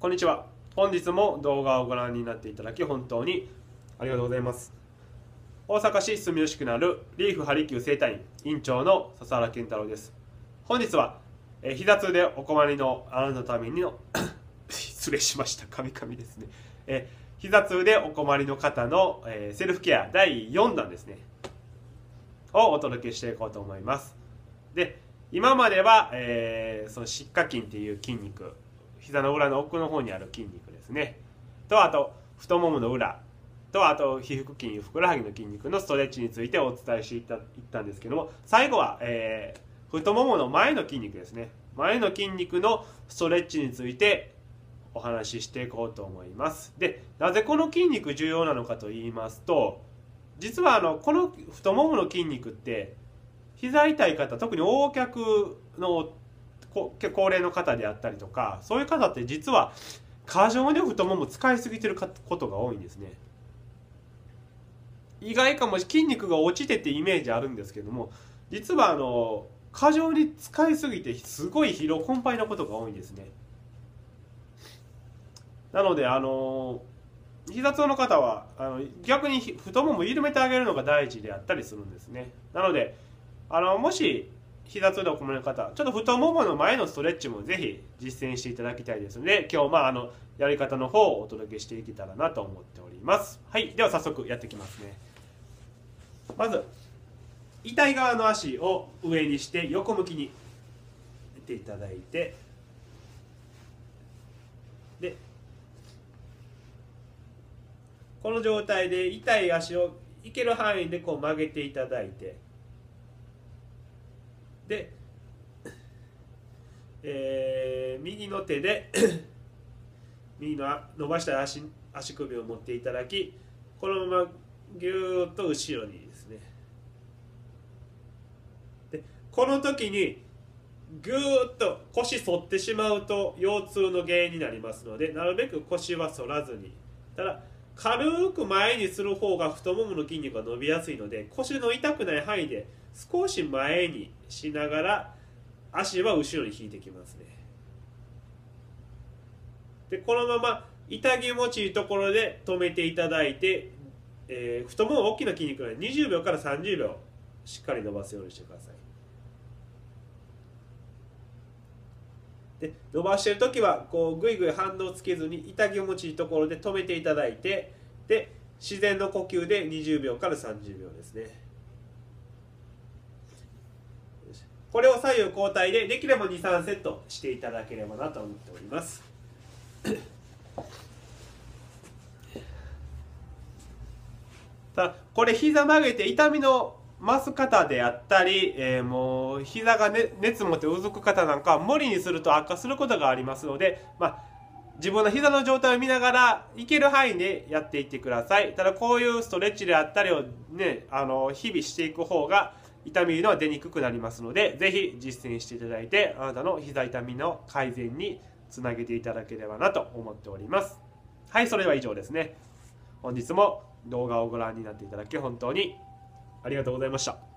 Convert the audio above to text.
こんにちは。本日も動画をご覧になっていただき本当にありがとうございます。大阪市住吉区のあるリーフハリキュー生態院院長の笹原健太郎です。本日はえ膝痛でお困りのあなたのためにの 失礼しました。カミカミですね。え膝痛でお困りの方の、えセルフケア第4弾ですね。をお届けしていこうと思います。で今までは、えーその湿下筋っていう筋肉膝の裏の奥の方にある筋肉ですね。とあと太ももの裏。とあと皮腹筋ふくらはぎの筋肉のストレッチについてお伝えしていったいったんですけども最後は、えー太ももの前の筋肉ですね。前の筋肉のストレッチについてお話ししていこうと思います。でなぜこの筋肉重要なのかと言いますと実はあのこの太ももの筋肉って膝痛い方特に横脚の高齢の方であったりとかそういう方って実は過剰に太もも使いすぎてるかことが多いんですね。意外かも筋肉が落ちてってイメージあるんですけども実はあの過剰に使いすぎてすごい疲労困憊なことが多いんですね。なのであの膝痛の方はあの逆に太もも緩めてあげるのが第一であったりするんですね。なのであのもし膝痛でお困りの方ちょっと太ももの前のストレッチもぜひ実践していただきたいですので今日まああのやり方の方をお届けしていけたらなと思っております。はい。では早速やっていきますね。まず痛い側の足を上にして横向きに寝ていただいてでこの状態で痛い足をいける範囲でこう曲げていただいてで、えー右の手で 右の伸ばした足足首を持っていただきこのままぎゅーっと後ろにですね。でこの時にぐーっと腰反ってしまうと腰痛の原因になりますのでなるべく腰は反らずに。ただ軽く前にする方が太ももの筋肉が伸びやすいので腰の痛くない範囲で少し前にしながら足は後ろに引いてきますね。でこのまま痛気持ちいいところで止めていただいて、えー太もも大きな筋肉なので20秒から30秒しっかり伸ばすようにしてください。で伸ばしてる時はこうぐいぐい反動つけずに痛気持ちいいところで止めていただいてで自然の呼吸で20秒から30秒ですね。これを左右交代でできれば23セットしていただければなと思っております。さあこれ膝曲げて痛みの増す方であったり、えーもう膝が、ね、熱持ってうずく方なんかは無理にすると悪化することがありますので、まあ、自分の膝の状態を見ながらいける範囲でやっていってください。ただこういうストレッチであったりをねあの日々していく方が痛みのは出にくくなりますのでぜひ実践していただいてあなたの膝痛みの改善につなげていただければなと思っております。はいそれでは以上ですね。本日も動画をご覧になっていただき本当にありがとうございました。